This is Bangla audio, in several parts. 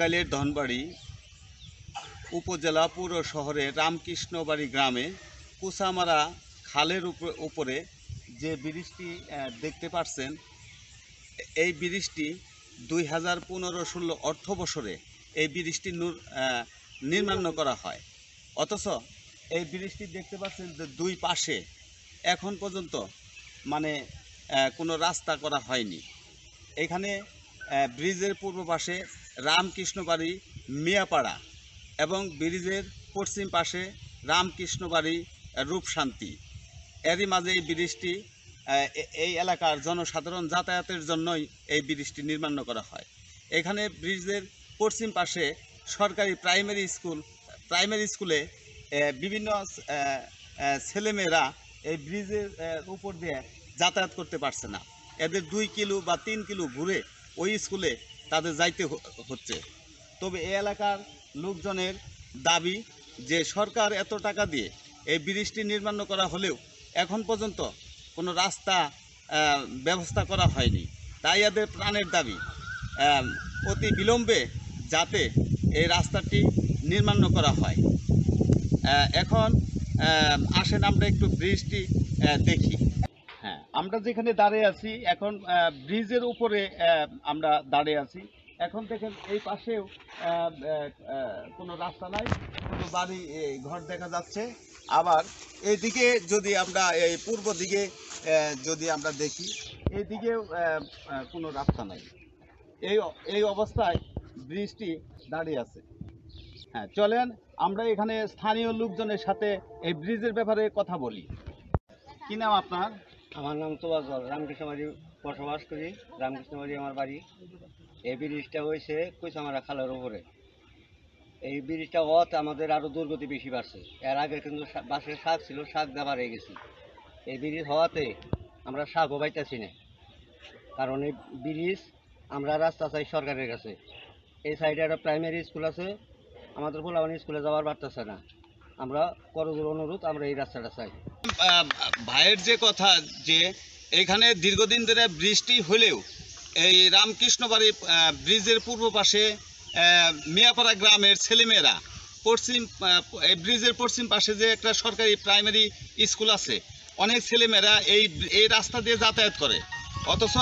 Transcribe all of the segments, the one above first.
টাঙ্গাইলের ধনবাড়ি উপজেলা পুর শহরে রামকৃষ্ণবাড়ি গ্রামে কুসামারা খালের উপ- উপরে যে ব্রিজটি দেখতে পাচ্ছেন এই ব্রিজটি দুই হাজার পনেরো ষোলো অর্থ বছরে এই ব্রিজটি নুর- নির্মাণ করা হয়। অথচ এই ব্রিজটি দেখতে পাচ্ছেন যে দুই পাশে এখন পর্যন্ত মানে কোনো রাস্তা করা হয়নি। এখানে ব্রিজের পূর্ব পাশে রামকৃষ্ণবাড়ি মিয়াপাড়া এবং ব্রিজের পশ্চিম পাশে রামকৃষ্ণবাড়ি রূপশান্তি। এরই মাঝে এই ব্রিজটি এই এলাকার জনসাধারণ যাতায়াতের জন্যই এই ব্রিজটি নির্মাণ করা হয়। এখানে ব্রিজের পশ্চিম পাশে সরকারি প্রাইমারি স্কুল, প্রাইমারি স্কুলে বিভিন্ন ছেলেমেয়েরা এই ব্রিজের উপর দিয়ে যাতায়াত করতে পারছে না। এদের দুই কিলো বা তিন কিলো ঘুরে ওই স্কুলে তাদের যাইতে হচ্ছে। তবে এই এলাকার লোকজনের দাবি যে সরকার এত টাকা দিয়ে এই ব্রিজটি নির্মাণ করা হলেও এখন পর্যন্ত কোনো রাস্তা ব্যবস্থা করা হয়নি। তাই এদের প্রাণের দাবি অতি বিলম্বে যাতে এই রাস্তাটি নির্মাণ করা হয়। এখন আসেন আমরা একটু ব্রিজটি দেখি। আমরা যেখানে দাঁড়িয়ে আছি এখন ব্রিজের উপরে আমরা দাঁড়িয়ে আছি। এখন দেখেন এই পাশেও কোনো রাস্তা নাই কোনো বাড়ি ঘর দেখা যাচ্ছে। আবার এইদিকে যদি আমরা এই পূর্ব দিকে যদি আমরা দেখি আহ, কোনো রাস্তা নাই। এই এই অবস্থায় ব্রিজটি দাঁড়িয়ে আছে। হ্যাঁ চলেন আমরা এখানে স্থানীয় লোকজনের সাথে এই ব্রিজের ব্যাপারে কথা বলি। কি নাম আপনার? আমার নাম তোয়াজল রামকৃষ্ণবাড়ি বসবাস করি। রামকৃষ্ণবাড়ি আমার বাড়ি। এই ব্রিজটা হয়েছে কুইসামারা খালের উপরে। এই ব্রিজটা হওয়াতে আমাদের আরও দুর্গতি বেশি বাড়ছে। এর আগে কিন্তু বাঁশের শাক ছিল, শাক দেওয়া হয়ে গেছি। এই ব্রিজ হওয়াতে আমরা শাকও পাইতেছি না। কারণ এই ব্রিজ আমরা রাস্তা চাই সরকারের কাছে। এই সাইডে একটা প্রাইমারি স্কুল আছে। আমাদের ফুলাবানি স্কুলে যাওয়ার পারতেছে না। আমরা করজোর অনুরোধ, আমরা এই রাস্তাটা চাই। ভাইয়ের যে কথা যে এখানে দীর্ঘদিন ধরে বৃষ্টি হলেও এই রামকৃষ্ণবাড়ি ব্রিজের পূর্ব পাশে মিয়াপাড়া গ্রামের ছেলেমেয়েরা পশ্চিম এই ব্রিজের পশ্চিম পাশে যে একটা সরকারি প্রাইমারি স্কুল আছে, অনেক ছেলেমেয়েরা এই এই রাস্তা দিয়ে যাতায়াত করে। অথচ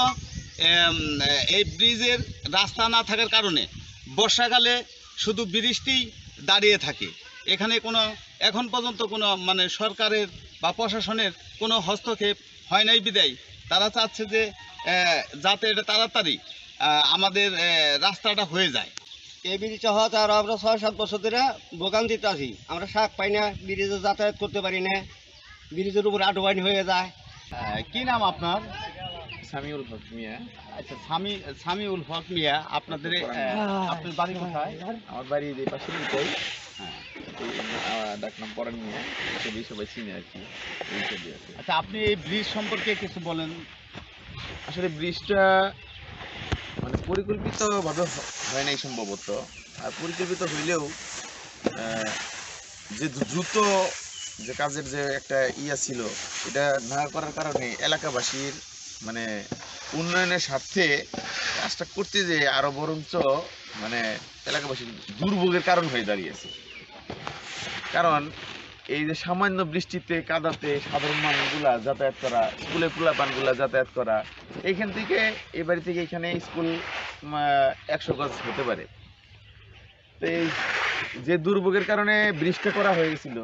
এই ব্রিজের রাস্তা না থাকার কারণে বর্ষাকালে শুধু ব্রিজটি দাঁড়িয়ে থাকে। এখানে কোনো এখন পর্যন্ত কোনো মানে সরকারের বা প্রশাসনের কোনো হস্তক্ষেপ হয় নাই বিদায়। তারা চাচ্ছে যে আহ, যাতে এটা তাড়াতাড়ি আমাদের রাস্তাটা হয়ে যায়। এই ব্রিজ হওয়াতে আরও আমরা ছয় সাত বছর ধরে ভোগান্তিতে আছি। আমরা শাক পাই না ব্রিজে যাতায়াত করতে পারি না। ব্রিজের উপর আটোবাইন হয়ে যায়। কি নাম আপনার? সামিউল হক মিয়া। আচ্ছা স্বামী স্বামীউল হক মিয়া আপনাদের আপনার বাড়ি কোথায়? আমার এই পাশে হ্যাঁ। ডাক নাম আচ্ছা আপনি এই ব্রিজ সম্পর্কে কিছু বলেন। আসলে ব্রিজটা মানে পরিকল্পিতভাবে হয় নাই সম্ভবত। আর পরিকল্পিত হইলেও যে দ্রুত যে কাজের যে একটা ইয়া ছিল, এটা না করার কারণে এলাকাবাসীর মানে উন্নয়নের স্বার্থে কাজটা করতে যে আরও বরঞ্চ মানে এলাকাবাসীর দুর্ভোগের কারণ হয়ে দাঁড়িয়েছে। কারণ এই যে সামান্য বৃষ্টিতে, কাদাতে সাধারণ মানুষগুলা যাতায়াত করা, স্কুলে পোলাপানগুলা যাতায়াত করা, এইখান থেকে এ বাড়ি থেকে এখানে স্কুল একশো গজ হতে পারে। তো এই যে দুর্ভোগের কারণে বৃষ্টি করা হয়ে গেছিল,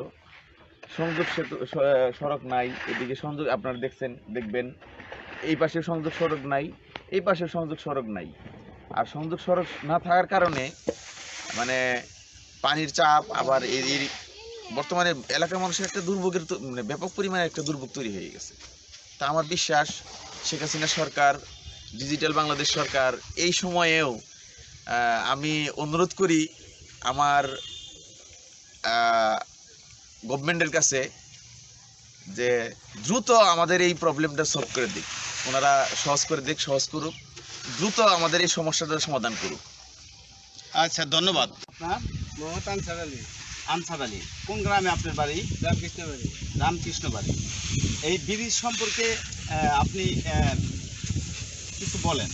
সংযোগ সেতু সড়ক নাই, এদিকে সংযোগ আপনারা দেখছেন, দেখবেন। এই পাশে সংযোগ সড়ক নাই, এই পাশে সংযোগ সড়ক নাই। আর সংযোগ সড়ক না থাকার কারণে মানে পানির চাপ, আবার এর বর্তমানে এলাকার মানুষের একটা দুর্ভোগের মানে ব্যাপক পরিমাণে একটা দুর্ভোগ তৈরি হয়ে গেছে। তা আমার বিশ্বাস শেখ হাসিনা সরকার ডিজিটাল বাংলাদেশ সরকার এই সময়েও আমি অনুরোধ করি আমার গভর্নমেন্টের কাছে যে দ্রুত আমাদের এই প্রবলেমটা সলভ করে দিক। ওনারা সহজ করে দিক সহজ করুক। দ্রুত আমাদের এই সমস্যাটার সমাধান করুক। আচ্ছা ধন্যবাদ। আপনার মোহাম্মদ আনসার আলী কোন গ্রামে আপনার বাড়ি? রামকৃষ্ণবাড়ি। রামকৃষ্ণ বাড়ি এই ব্রিজ সম্পর্কে আপনি কিছু বলেন।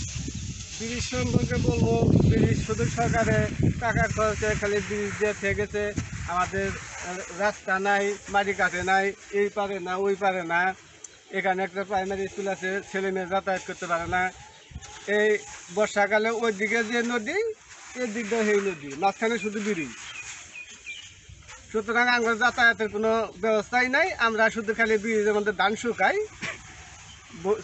ব্রিজ সম্পর্কে বলব ব্রিজ শুধু সরকারে টাকা খরচে খালি ব্রিজ দিয়ে থেকেছে আমাদের রাস্তা নাই মাটি কাটে নাই এই পারে না ওই পারে না। এখানে একটা প্রাইমারি স্কুল আছে ছেলে মেয়ে যাতায়াত করতে পারে না। এই বর্ষাকালে ওই দিকে যে নদী এই দিকটা সেই নদী মাঝখানে শুধু ব্রিজ সুতরাং আমার যাতায়াতের কোনো ব্যবস্থাই নাই আমরা শুধু খালি ব্রিজের মধ্যে ধান শুকাই।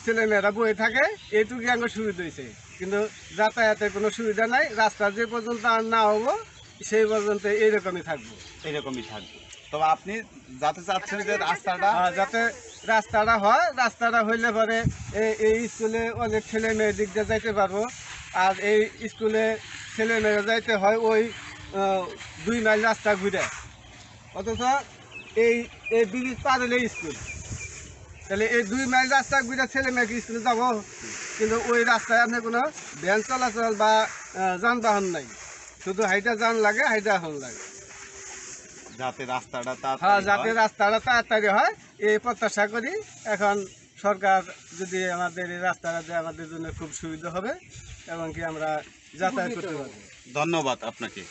ছেলেমেয়েরা বয়ে থাকে এইটুকুই আমার সুবিধা হয়েছে। কিন্তু যাতায়াতের কোনো সুবিধা নাই রাস্তা যে পর্যন্ত আর না হব সেই পর্যন্ত এইরকমই থাকব। এরকমই থাকবে। তবে আপনি যাতে চাচ্ছেন যে রাস্তাটা যাতে রাস্তাটা হয় রাস্তাটা হইলে পরে এই- এই স্কুলে অনেক ছেলে মেয়ে দিক দিয়ে যাইতে পারব। আর এই স্কুলে ছেলে মেয়েরা যাইতে হয় ওই দুই মাইল রাস্তা ঘুরে। অথচ এই এই ব্রিজ পার হলে স্কুল। তাহলে এই দুই মাইল রাস্তা ঘুরে ছেলে মেয়েকে স্কুলে যাব কিন্তু ওই রাস্তায় আপনার কোনো ভ্যান চলাচল বা যানবাহন নাই। শুধু হাইটা যান লাগে হাইটা হন লাগে। যাতে রাস্তাটা হ্যাঁ। যাতে রাস্তাটা তাড়াতাড়ি হয় এই প্রত্যাশা করি। এখন সরকার যদি আমাদের এই রাস্তাটা দেয় আমাদের জন্য খুব সুবিধা হবে এবং কি আমরা যাতায়াত করতে পারব। ধন্যবাদ আপনাকে।